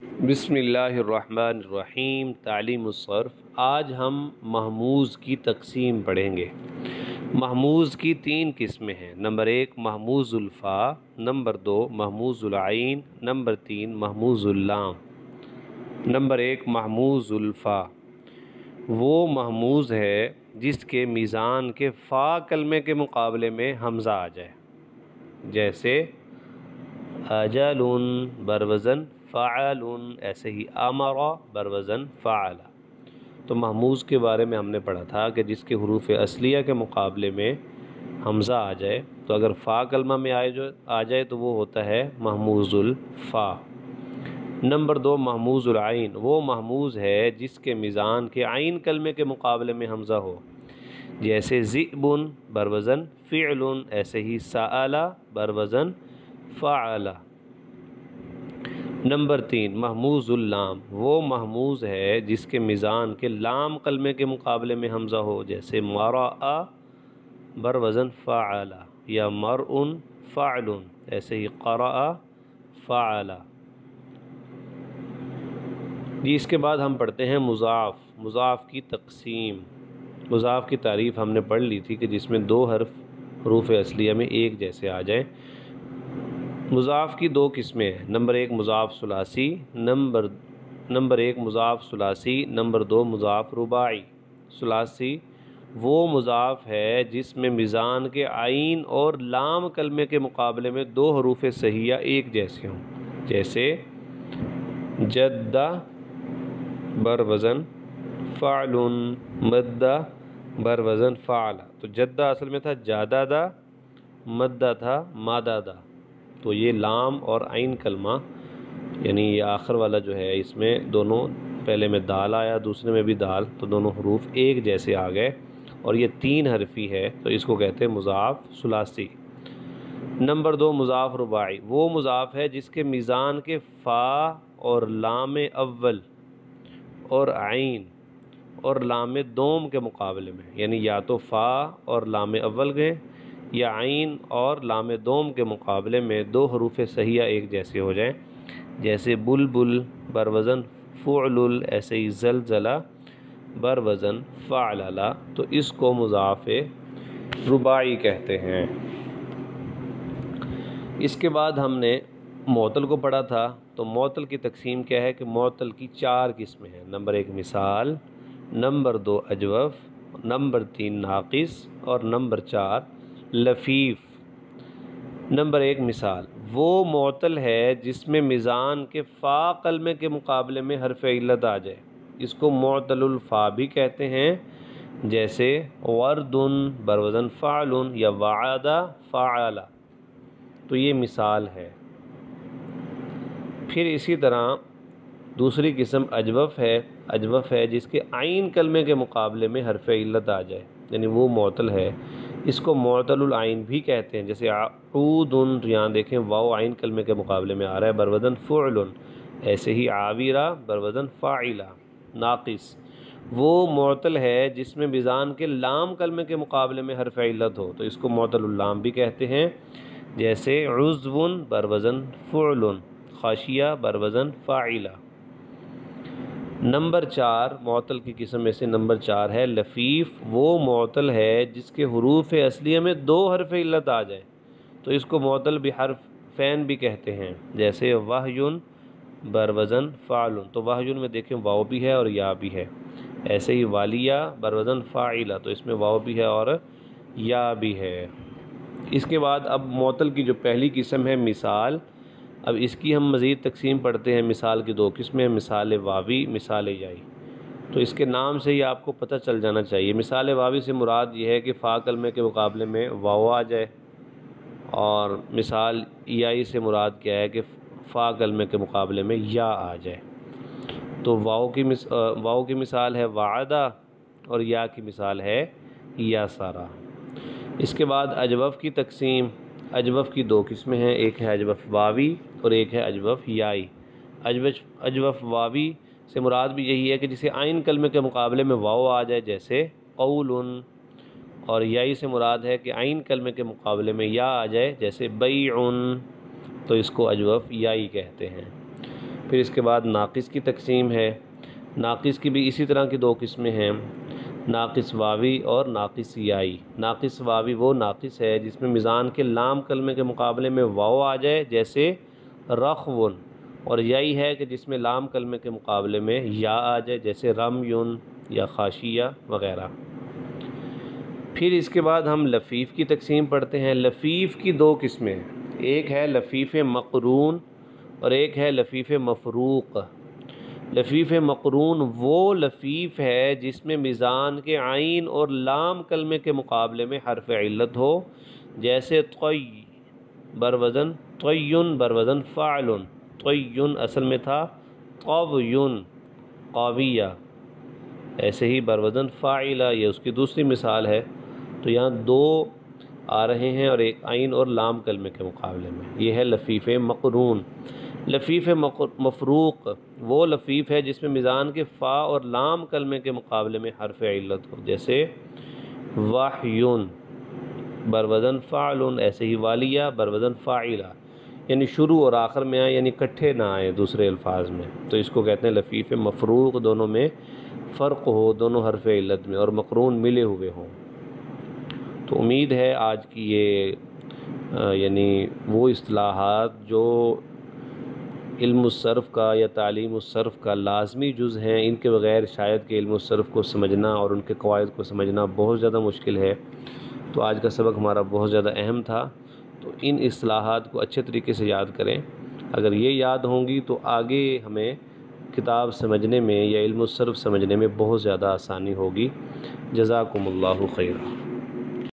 بسم اللہ الرحمن الرحیم، تعلیم الصرف۔ آج ہم محموز کی تقسیم پڑھیں گے۔ محموز کی تین قسمیں ہیں۔ نمبر ایک، محموز الفا، نمبر دو، محموز العین، نمبر تین، محموز اللام۔ نمبر ایک، محموز الفا۔ وہ محموز ہے جس کے میزان کے فا کلمے کے مقابلے میں حمزہ آ جائے۔ جیسے، اجلن، بروزن۔ فعل ایسے ہی امرا بروزن فعل تو محموز کے بارے میں ہم نے پڑھا تھا کہ جس کے حروف اصلیہ کے مقابلے میں حمزہ آ جائے، تو اگر فا کلمہ میں آئے جو، آ جائے تو وہ ہوتا ہے محموز الفا۔ نمبر دو، محموز العین۔ وہ محموز ہے جس کے میزان کے عین کلمے کے مقابلے میں حمزہ ہو۔ جیسے ذئبن بروزن فعل، ایسے ہی سعلا بروزن فعلا نمبر تین، محموز اللام۔ وہ محموز ہے جس کے میزان کے لام کلمے کے مقابلے میں حمزہ ہو، جیسے مرا بر وزن فعلا یا مرعن فعل، ایسے ہی قرآ فعلا۔ جی اس کے بعد ہم پڑھتے ہیں مضاف مضاف کی تقسیم۔ مضاف کی تعریف ہم نے پڑھ لی تھی کہ جس میں دو حرف حروف اصلیہ میں ایک جیسے آ جائیں۔ مضاف کی دو قسمیں ہیں۔ نمبر ایک مضاف ثلاثی، نمبر نمبر ایک مضاف ثلاثی، نمبر دو مضاف رباعی۔ ثلاثی وہ مضاف ہے جس میں میزان کے آئین اور لام کلمے کے مقابلے میں دو حروف صحیحہ ایک جیسے ہوں۔ جیسے جدہ بر وزن، فعل مدہ بر وزن فعلا تو جدہ اصل میں تھا جادہ دا مدہ تھا مادہ دا تو یہ لام اور عین کلمہ یعنی یہ آخر والا جو ہے اس میں دونوں، پہلے میں دال آیا، دوسرے میں بھی دال، تو دونوں حروف ایک جیسے آ گئے اور یہ تین حرفی ہے، تو اس کو کہتے ہیں مضاف ثلاثی۔ نمبر دو، مضاف رباعی۔ وہ مضاف ہے جس کے میزان کے فا اور لام اول اور عین اور لام دوم کے مقابلے میں یعنی یا تو فا اور لام اول گئے یا عین اور لام دوم کے مقابلے میں دو حروف صحیحہ ایک جیسے ہو جائیں۔ جیسے بل بل بر وزن فعل ایسے ہی زلزلہ بر وزن فعللا تو اس کو مضاف رباعی کہتے ہیں۔ اس کے بعد ہم نے معطل کو پڑھا تھا، تو معطل کی تقسیم کیا ہے کہ معطل کی چار قسمیں ہیں۔ نمبر ایک مثال، نمبر دو اجوف نمبر تین ناقص اور نمبر چار لفیف۔ نمبر ایک، مثال۔ وہ معطل ہے جس میں میزان کے فا کلمے کے مقابلے میں حرف علت آ جائے۔ اس کو معطل الفا بھی کہتے ہیں، جیسے وردن بروزن فعلن یا وعدہ فعلا تو یہ مثال ہے۔ پھر اسی طرح دوسری قسم اجوف ہے۔ اجوف ہے جس کے عین کلمے کے مقابلے میں حرف علت آ جائے۔ یعنی وہ معطل ہے۔ اس کو معطل العین بھی کہتے ہیں، جیسے عودن یہاں دیکھیں واؤ عین کلمے کے مقابلے میں آ رہا ہے، بروزن فعل، ایسے ہی عاویرہ، بروزن فاعلہ، ناقص۔ وہ معطل ہے جس میں میزان کے لام کلمے کے مقابلے میں حرف علت ہو، تو اس کو معطل اللام بھی کہتے ہیں۔ جیسے عزون بروزن فعل، خاشیہ، بروزن فاعلہ۔ نمبر چار، معطل کی قسم میں سے نمبر چار ہے، لفیف، وہ معطل ہے جس کے حروف اصلیہ میں دو حرف علت آ جائے۔ تو اس کو معطل بھی حرف، فین بھی کہتے ہیں۔ جیسے واہیون بروزن فعلن تو واہیون میں دیکھیں واؤ بھی ہے اور یا بھی ہے۔ ایسے ہی والیہ، بروزن فعلہ تو اس میں واؤ بھی ہے اور یا بھی ہے۔ اس کے بعد اب معطل کی جو پہلی قسم ہے مثال اب اس کی ہم مزید تقسیم پڑھتے ہیں، مثال کی دو قسمیں، مثال واوی، مثال یائی۔ تو اس کے نام سے ہی آپ کو پتہ چل جانا چاہیے۔ مثال واوی سے مراد یہ ہے کہ فا کلمے کے مقابلے میں واو آ جائے۔ اور مثال یائی سے مراد کیا ہے کہ فا کلمے کے مقابلے میں یا آ جائے۔ تو واؤ کی مس واؤ کی مثال ہے وعدہ اور یا کی مثال ہے یا سارا۔ اس کے بعد اجوف کی تقسیم۔ اجوف کی دو قسمیں ہیں، ایک ہے اجوف واوی اور ایک ہے اجوف یائی۔ اجوف اجوف واوی سے مراد بھی یہی ہے کہ جسے آئین کلمے کے مقابلے میں واؤ آ جائے، جیسے قول اور یائی سے مراد ہے کہ آئین کلمے کے مقابلے میں یا آ جائے، جیسے بیع تو اس کو اجوف یائی کہتے ہیں۔ پھر اس کے بعد ناقص کی تقسیم ہے۔ ناقص کی بھی اسی طرح کی دو قسمیں ہیں۔ ناقص واوی اور ناقص یائی ناقص واوی وہ ناقص ہے جس میں میزان کے لام کلمے کے مقابلے میں واؤ آ جائے، جیسے رخون۔ اور یہی ہے کہ جس میں لام کلمے کے مقابلے میں یا آ جائے، جیسے رم یون یا خاشیہ وغیرہ۔ پھر اس کے بعد ہم لفیف کی تقسیم پڑھتے ہیں۔ لفیف کی دو قسمیں ایک ہے لفیف مقرون اور ایک ہے لفیف مفروق۔ لفیف مقرون وہ لفیف ہے جس میں میزان کے عین اور لام کلمے کے مقابلے میں حرف علت ہو، جیسے طی، بروزن طیون، بروزن فعلن، طیون اصل میں تھا قویون قویہ ایسے ہی بروزن فاعلہ، یہ اس کی دوسری مثال ہے۔ تو یہاں دو آ رہے ہیں اور ایک عین اور لام کلمے کے مقابلے میں۔ یہ ہے لفیف مقرون۔ لفیف مفروق۔ وہ لفیف ہے جس میں میزان کے فا اور لام کلمے کے مقابلے میں حرف علت ہو، جیسے واحیون بروزن فعلن ایسے ہی والیہ، بروزن فاعلہ یعنی شروع اور آخر میں آئے یعنی کٹھے نہ آئے دوسرے الفاظ میں۔ تو اس کو کہتے ہیں لفیف مفروق دونوں میں فرق ہو، دونوں حرف علت میں، اور مقرون ملے ہوئے ہوں۔ تو امید ہے آج کی یہ یعنی وہ اصطلاحات جو علم الصرف کا یا تعلیم الصرف کا لازمی جز ہیں، ان کے بغیر شاید کہ علم الصرف کو سمجھنا اور ان کے قواعد کو سمجھنا بہت زیادہ مشکل ہے۔ تو آج کا سبق ہمارا بہت زیادہ اہم تھا۔ تو ان اصطلاحات کو اچھے طریقے سے یاد کریں۔ اگر یہ یاد ہوں گی تو آگے ہمیں کتاب سمجھنے میں یا علم الصرف سمجھنے میں بہت زیادہ آسانی ہوگی۔ جزاکم اللہ خیرہ